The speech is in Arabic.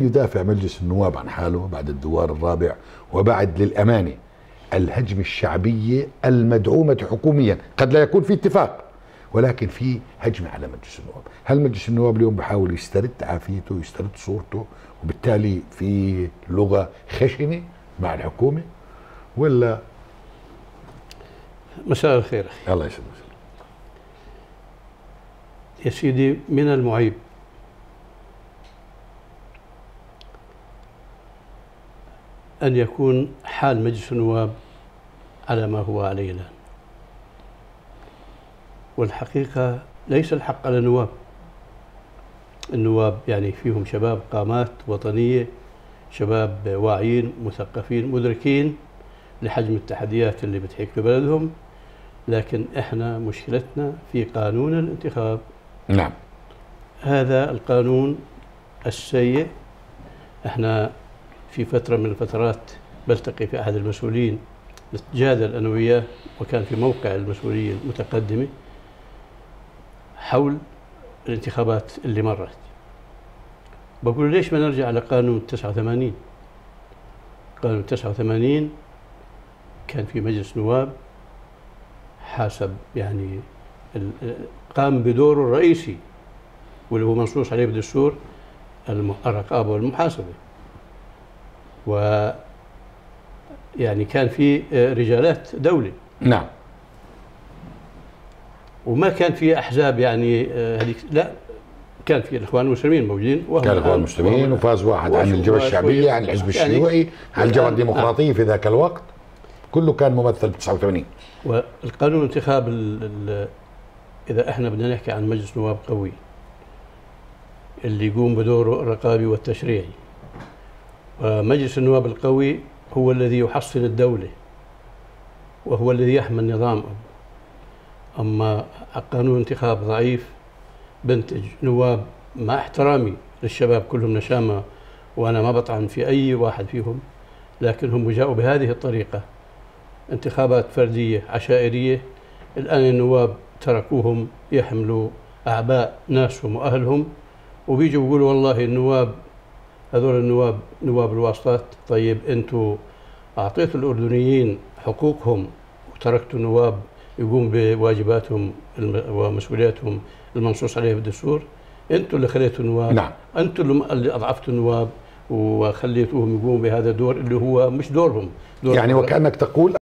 يدافع مجلس النواب عن حاله بعد الدوار الرابع وبعد للأمانة الهجمة الشعبية المدعومة حكوميا. قد لا يكون في اتفاق ولكن في هجمة على مجلس النواب. هل مجلس النواب اليوم بحاول يسترد عافيته يسترد صورته وبالتالي في لغة خشنة مع الحكومة ولا؟ مساء الخير. الله يسلمك. يا سيدي من المعيب؟ أن يكون حال مجلس النواب على ما هو عليه الآن. والحقيقة ليس الحق على النواب. النواب يعني فيهم شباب قامات وطنية شباب واعيين مثقفين مدركين لحجم التحديات اللي بتحيك ببلدهم لكن إحنا مشكلتنا في قانون الانتخاب. نعم. هذا القانون السيء. إحنا في فترة من الفترات بلتقي في أحد المسؤولين نتجادل أنا وياه وكان في موقع المسؤولية المتقدمة حول الانتخابات اللي مرت. بقول ليش ما نرجع على قانون 89 قانون 89 كان في مجلس نواب حسب يعني قام بدوره الرئيسي واللي هو منصوص عليه بالدستور الرقابة والمحاسبة. و يعني كان في رجالات دولة. نعم. وما كان في أحزاب يعني هذيك لا كان في الإخوان المسلمين موجودين كان الإخوان المسلمين وفاز واحد عن الجبهه الشعبية عن الحزب يعني الشيوعي عن الجبهة الديمقراطية في ذاك الوقت. كله كان ممثل ب 89 والقانون الانتخاب إذا إحنا بدنا نحكي عن مجلس نواب قوي اللي يقوم بدوره الرقابي والتشريعي. ومجلس النواب القوي هو الذي يحصن الدولة وهو الذي يحمي النظام. أما قانون انتخاب ضعيف بنتج نواب مع احترامي للشباب كلهم نشامة وأنا ما بطعن في أي واحد فيهم لكن هم جاءوا بهذه الطريقة. انتخابات فردية عشائرية. الآن النواب تركوهم يحملوا أعباء ناسهم وأهلهم وبيجوا بيقولوا والله النواب هذول النواب نواب الواسطات. طيب أنتم اعطيتوا الاردنيين حقوقهم وتركتوا النواب يقوم بواجباتهم ومسؤولياتهم المنصوص عليها بالدستور؟ أنتم اللي خليتوا النواب. نعم. أنتم اللي أضعفتوا النواب وخليتوهم يقوموا بهذا الدور اللي هو مش دورهم. دور يعني وكأنك تقول